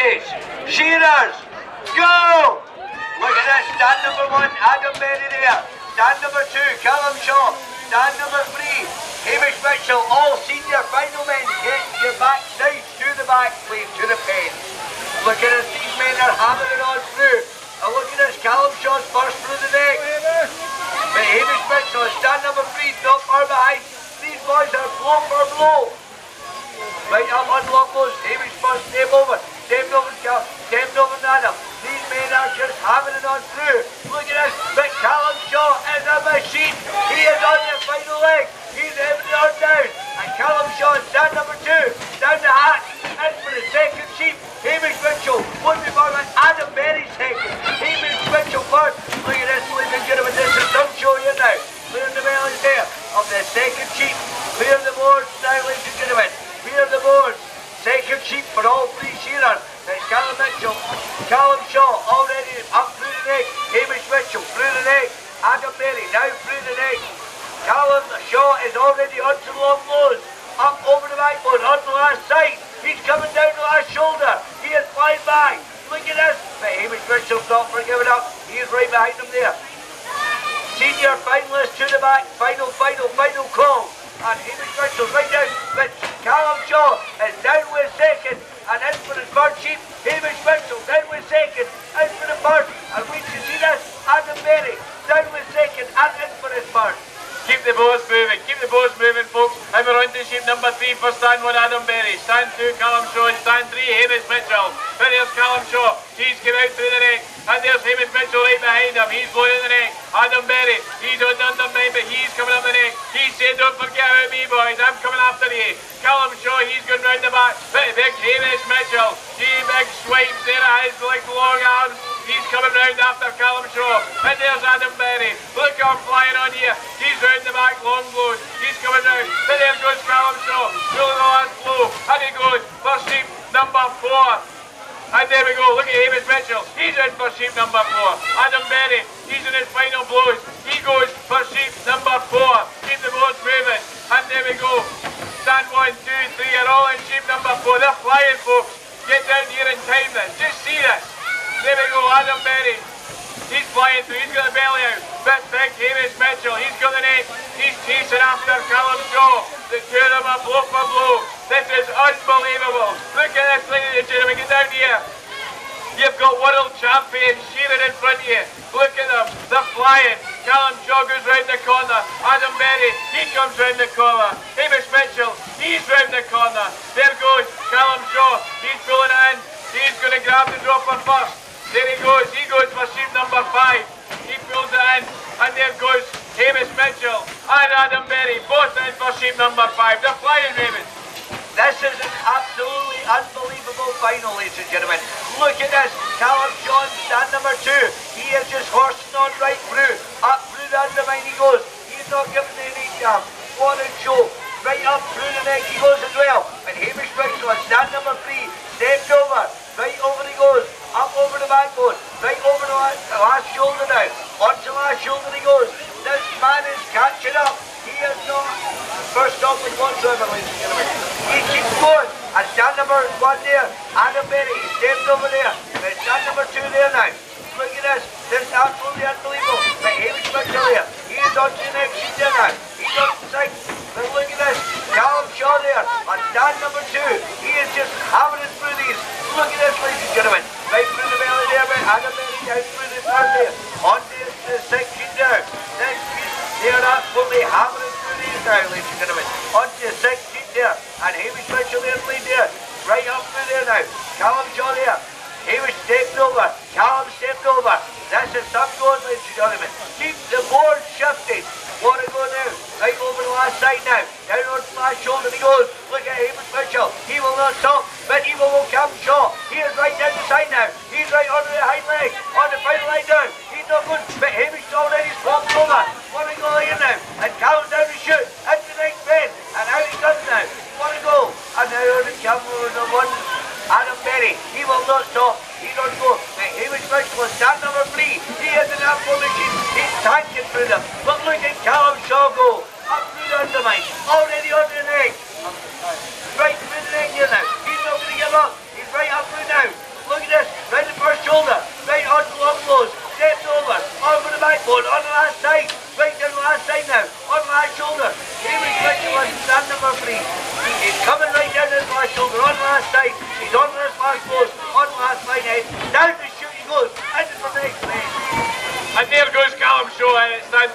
Horses, Shearers, go! Look at this, stand number one, Adam Berry there. Stand number two, Calum Shaw. Stand number three, Hamish Mitchell. All senior final men, get your backside to the back, please, to the pen. Look at this, these men are hammering on through. And look at this, Calum Shaw's first through the neck. But Hamish Mitchell, stand number three, not far behind. These boys are blow for blow. Right up on Hamish first, step over, over, Cal, step over Adam. These men are just having it on through. Look at this, but Calum Shaw is a machine. He is on the final leg. He's having it on down. And Calum Shaw, is down number two, down the hatch, And for the second sheep. Hamish Mitchell, would be more like Adam Berry second. Hamish Mitchell first. Look at this, ladies and gentlemen, this is some show here now. Clear the bellies there of the second sheep. Clear the boards now, ladies and gentlemen. Clear the boards. Second sheep for all three shearers. There's Calum Mitchell, Calum Shaw already up through the neck. Hamish Mitchell through the neck. Adam Berry now through the neck. Calum Shaw is already onto the long nose. Up over the backbone, on the last side. He's coming down the last shoulder. He is flying by. Look at this. But Not for giving up. He is right behind him there. Senior finalist to the back. Final, final, final call. And Hamish Mitchell's right down. But Calum Shaw is down with second. And in for the third sheep. Hamish Mitchell down with second. In for the third. And we can see this. Adam Berry down with second. And in for his third. Keep the bows moving, keep the bows moving, folks. And we're on to sheep number three for stand one, Adam Berry. Stand two, Calum Shaw. And stand three, Hamish Mitchell. But there's Calum Shaw. He's come out through the neck. And there's Hamish Mitchell right behind him. He's blowing in the neck. Adam Berry, he's on the undermine, but he's coming up the neck. He said, don't forget about me, boys. I'm coming after you. Calum Shaw, he's going round the back. But big Hamish Mitchell. He big swipes there. His like long arms. He's coming round after Calum Shaw. And there's Adam Berry. Look I'm flying on here. He's round the back, long blows. He's coming round. But there goes Calum Shaw. Pulling the last blow. And he goes for sheep number four. There we go. Look at Hamish Mitchell. He's in for sheep number four. Adam Berry. He's in his final blows. He goes for sheep number four. Keep the boats moving. And there we go. Stand one, two, three are all in sheep number four. They're flying, folks. Get down here in time then. Just see this. There we go, Adam Berry. He's flying through, he's got the belly out. Bit big, Hamish Mitchell, he's got the neck. He's chasing after Calum Shaw. The two of them are blow for blow. This is unbelievable. Look at this, ladies and gentlemen, get down here. You've got world champion Sheeran in front of you. Look at them, they're flying. Calum goes round the corner. Adam Berry, he comes round the corner. Hamish Mitchell, he's round the corner. There goes Calum Shaw, he's pulling in. He's going to grab the dropper first. There he goes, he goes for sheep number five. He pulls it in, and there goes Hamish Mitchell and Adam Berry, both in for sheep number five. They're flying, Raven. This is an absolutely unbelievable final, ladies and gentlemen. Look at this. Callum John, stand number two. He is just horsing on right through. Up through the undermine he goes. He's not giving any jam. What a show. Right up through the neck he goes as well. And Hamish Mitchell, stand number three, stepped over. Right over he goes. Up over the backbone. Right over the last, the last shoulder now. Onto the last shoulder he goes. This man is catching up. He is not first off with whatsoever, ladies and gentlemen. He keeps going. And stand number one there, Adam Berry, he steps over there. And stand number two there now. Look at this. This is absolutely unbelievable. But Hamish. He is on to the next seat there now. He's on to six. But look at this. Calum Shaw there. On stand number two. He is just having it through these. Look at this, ladies and gentlemen. Right through the belly there, but Adam Berry down through the third there. On to the seat there. Next piece. They are absolutely having it through these now, ladies and gentlemen. On to the sixth there. And Mitchell there, lead there. Right up through there now. Calum Shaw there. was stepped over. Calum stepped over. This is some going, ladies and gentlemen. Keep the board firing. He will not stop. He will not go. He was going to start number three. He has an ample. He's tanking through them. But look at Calum Shaw go. Up through the undermine. Already on the neck. Right through the neck here now. He's not going to give up. He's right up through now. Look at this. Right the first shoulder. Right onto the long lows. Steps over. On for the backbone. On the last side. Right down the last side now. On the last shoulder.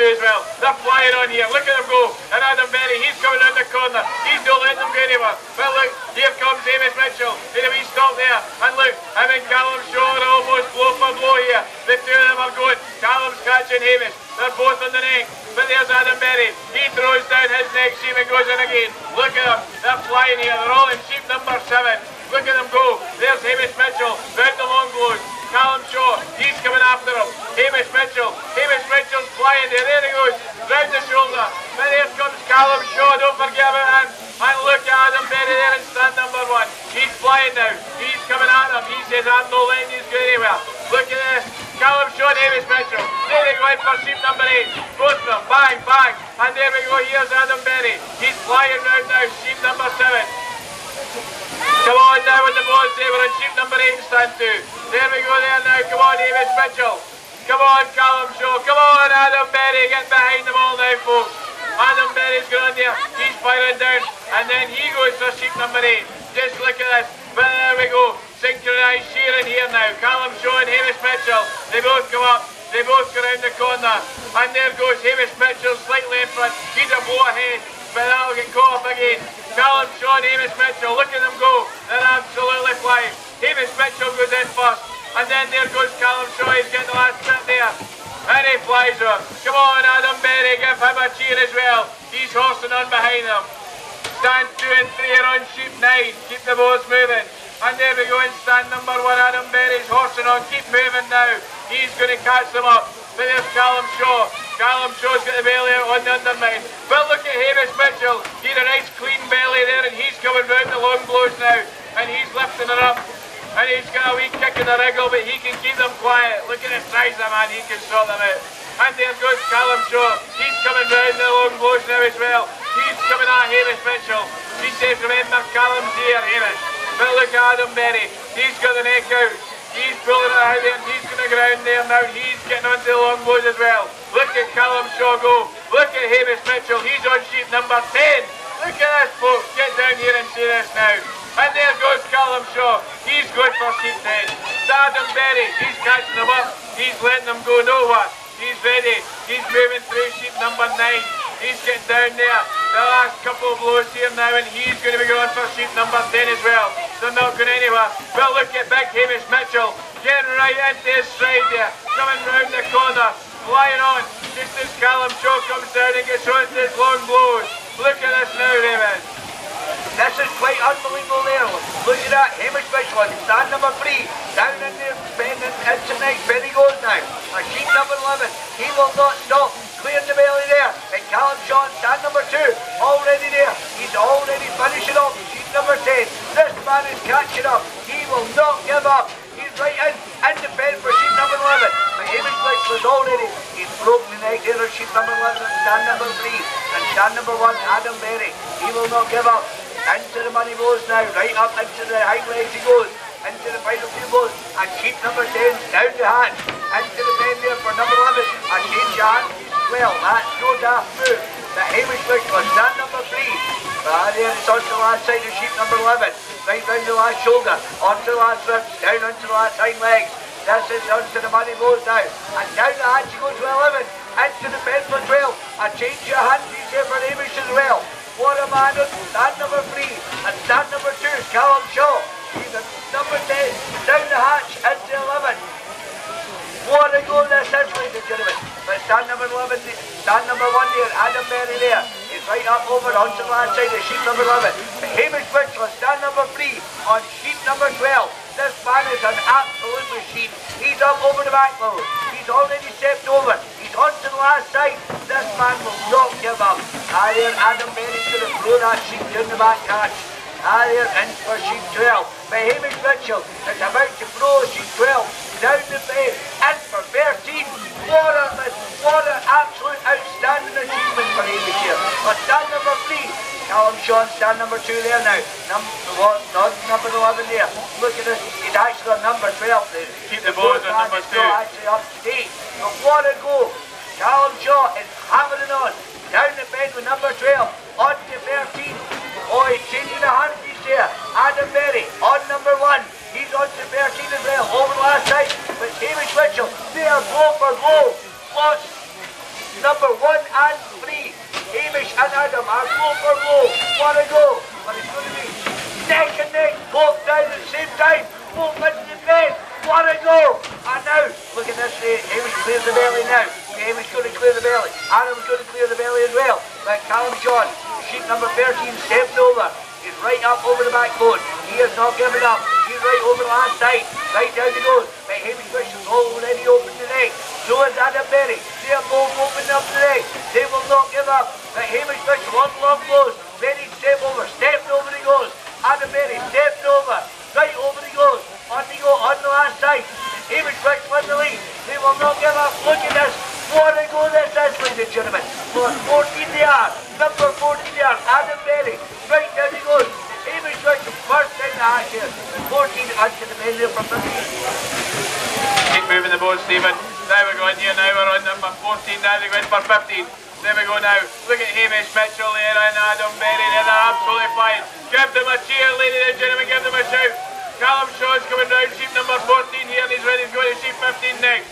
It's as well. They're flying on here. Look at them go. And Adam Berry, he's coming round the corner. He's not letting them go anywhere. But look, here comes Hamish Mitchell. In a wee stop there. And look, him and Calum Shaw are almost blow for blow here. The two of them are going. Calum's catching Hamish. They're both on the neck. But there's Adam Berry. He throws down his neck sheep and goes in again. Look at them. They're flying here. They're all in sheep number seven. Look at them go. There's Hamish Mitchell. Round the long blows. Calum Shaw, he's coming after him. Hamish Mitchell, Hamish Mitchell's flying there. There he goes, round the shoulder. But here comes Calum Shaw, don't forget about him. And look at Adam Berry there in stand number one. He's flying now. He's coming at him. He says, I'm not letting you go anywhere. Look at this. Calum Shaw Hamish Mitchell. There they go in for sheep number eight. Both of them. Bang, bang. And there we go. Here's Adam Berry. He's flying round now. Sheep number seven. Come on now with the ball saver and sheep number eight stand two. There we go there now. Come on, Hamish Mitchell. Come on, Calum Shaw. Come on, Adam Berry. Get behind the ball now, folks. Adam Berry's going there. He's firing down. And then he goes for sheep number eight. Just look at this. But there we go. Synchronised shearing here now. Calum Shaw and Hamish Mitchell. They both come up. They both go round the corner. And there goes Hamish Mitchell slightly in front. He's a blow ahead. But that'll get caught up again. Calum Shaw and Hamish Mitchell. Look at them go. They're absolutely flying. Hamish Mitchell goes in first. And then there goes Calum Shaw. He's getting the last bit there. And he flies on. Come on, Adam Berry. Give him a cheer as well. He's horsing on behind them. Stand two and three are on sheep nine. Keep the boats moving. And there we go in stand number one. Adam Berry's horsing on. Keep moving now. He's going to catch them up. But there's Calum Shaw. Calum Shaw's got the belly out on the undermine. But look at Hamish Mitchell. He's a nice clean belly there and he's coming round the long blows now. And he's lifting it up. And he's got a wee kick in the wriggle, but he can keep them quiet. Look at the size of man, he can sort them out. And there goes Calum Shaw. He's coming round the long blows now as well. He's coming at Hamish Mitchell. He says, remember Calum's here, Hamish. But look at Adam Berry. He's got the neck out. He's pulling it out there and he's going to ground there now. He's getting onto the long blows as well. Look at Calum Shaw go. Look at Hamish Mitchell. He's on sheep number 10. Look at this, folks. Get down here and see this now. And there goes Calum Shaw. He's good for sheep 10. Adam Berry. He's catching them up. He's letting them go nowhere. He's ready. He's moving through sheep number 9. He's getting down there. The last couple of blows here now, and he's going to be going for sheep number 10 as well. They're not going anywhere. But look at big Hamish Mitchell getting right into his stride there, coming round the corner, flying on, just as Calum Shaw comes down and gets on to his long blows. Look at this now, Raymond. This is quite unbelievable there. Look at that, Hamish Mitchell, stand number three, down in there, bending into night, there he goes now. Sheep number 11, he will not stop, clearing the belly there. And Calum Shaw, stand number two, already there. He's already finishing off sheep number 10. This man is catching up. He will not give up. He's right in, in the pen for sheep number 11. But Hamish Mitchell is already, he's broken the neck there of sheep number 11 stand number three. And stand number one, Adam Berry. He will not give up. Into the money goes now, right up into the high legs he goes, into the final few and sheep number 10 down the hatch, into the pen there for number 11, and change your hand, well, that's no daft move, the Hamish Was stand number 3, ah, there it's onto the last side of sheep number 11, right round the last shoulder, onto the last ribs, down onto the last hind legs, this is onto the money goes now, and Up over onto the last side of sheep number 11. But Hamish Mitchell, stand number three on sheep number 12. This man is an absolute machine. He's up over the back load. He's already stepped over. He's onto the last side. This man will not give up. Ah, there, Adam Berry's going to throw that sheep down the back hatch. Ah, there, in for sheep 12. But Hamish Mitchell is about to throw sheep 12 down the bay, in for 13. What a, what an absolute outstanding achievement Hamish here. But stand number three, Calum Shaw, stand number two there now. Number one, Not number 11 there. Look at this. He's actually on number 12. The, Keep the boys on number two. actually up to date. But what a goal. Calum Shaw is hammering on. Down the bend with number 12. On to 13. Oh, he's changing the hand, he says. there. Adam Berry on number one. He's on to 13 as well. Over the last night. But Hamish Mitchell, they are blow for blow. Lost number one and three. Hamish and Adam are blow for blow. What a go. But it's going to be neck and neck. Both down at the same time. Both into the bed. What a go. And now, look at this. Uh, Hamish clears the belly now. Hamish going to clear the belly. Adam's going to clear the belly as well. But Callum John, sheep number 13, stepped over. He's right up over the backbone. He has not given up. He's right over the last side. Right down he goes. But Hamish Bishop's already opened the leg. They are both opening up today. They will not give up. But Hamish Bishop on long blows. Berry step over. Stepped over he goes. Adam Berry stepped over. Right over he goes. On he go on the last side. Hamish Bishop won the lead. They will not give up. Look at this. What a goal this is, ladies and gentlemen. 14 they are. Number 14 they are. Adam Berry. Right down he goes. Hamish Bishop first in the here. 14 onto the men there for 15. Moving the boat, Stephen. Now we're going here, now we're on number 14, now they're going for 15. There we go now. Look at Hamish Mitchell there and Adam Berry there, they're absolutely flying. Give them a cheer, ladies and gentlemen, give them a shout. Calum Shaw's coming round, sheep number 14 here, and he's ready to go to sheep 15 next.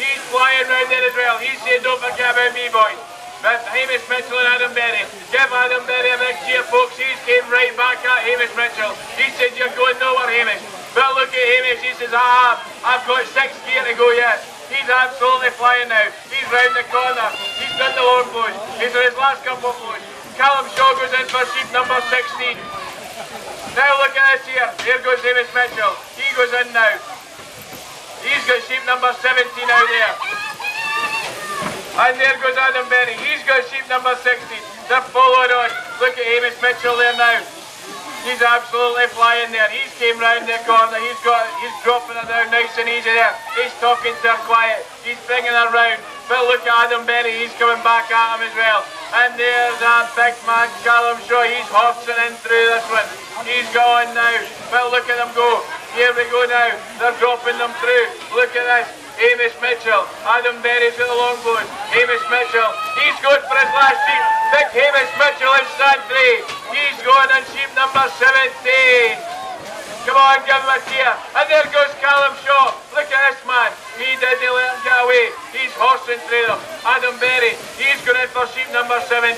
He's flying round there as well. He's saying, don't forget about me, boys. But Hamish Mitchell and Adam Berry. Give Adam Berry a big cheer, folks. He's came right back at Hamish Mitchell. He said, you're going nowhere, Hamish. But look at Hamish, he says, ah, I've got six to go yet. He's absolutely flying now. He's round the corner. He's done the long push. He's on his last couple of push. Calum Shaw goes in for sheep number 16. Now look at this here. Here goes Hamish Mitchell. He goes in now. He's got sheep number 17 out there. And there goes Adam Berry. He's got sheep number 16. They're following on. Look at Hamish Mitchell there now. He's absolutely flying there. He's came round the corner. He's got, he's dropping it down nice and easy there. He's talking to her quiet. He's bringing her round. But look at Adam Berry. He's coming back at him as well. And there's that big man, Calum Shaw. He's horsing in through this one. He's going now. But look at them go. Here we go now. They're dropping them through. Look at this. Hamish Mitchell. Adam Berry's got the long Hamish Mitchell. He's going for his last sheep. Big Hamish Mitchell in stand three. He's going on sheep number 17. Come on, give him a cheer. And there goes Calum Shaw. Look at this man. He didn't let him get away. He's horsing through them. Adam Berry. He's going in for sheep number 17.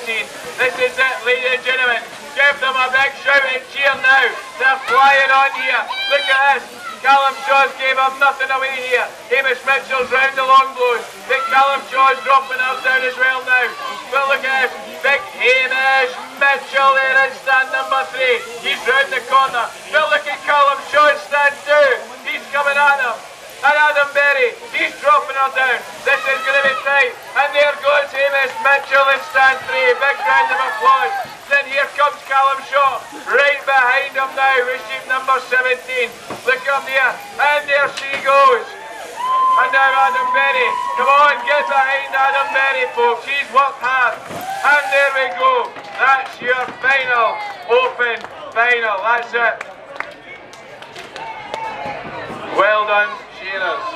This is it, ladies and gentlemen. Give them a big shout and cheer now. They're flying on here. Look at this. Calum Shaw's gave him nothing away here. Hamish Mitchell's round the long blows. Big Calum Shaw's dropping us down as well now. But look at this. Big Hamish Mitchell there in stand number three. He's round the corner. But look at Calum Shaw stand two. He's coming at him. And Adam Berry, he's dropping her down. This is going to be tight. And there goes Hamish Mitchell in stand three. Big round of applause. Then here comes Calum Shaw, now with number 17. Look up there, and there she goes. And now Adam Berry, come on, get behind Adam Berry, folks. He's worked hard. And there we go. That's your final, open final. That's it. Well done, cheers.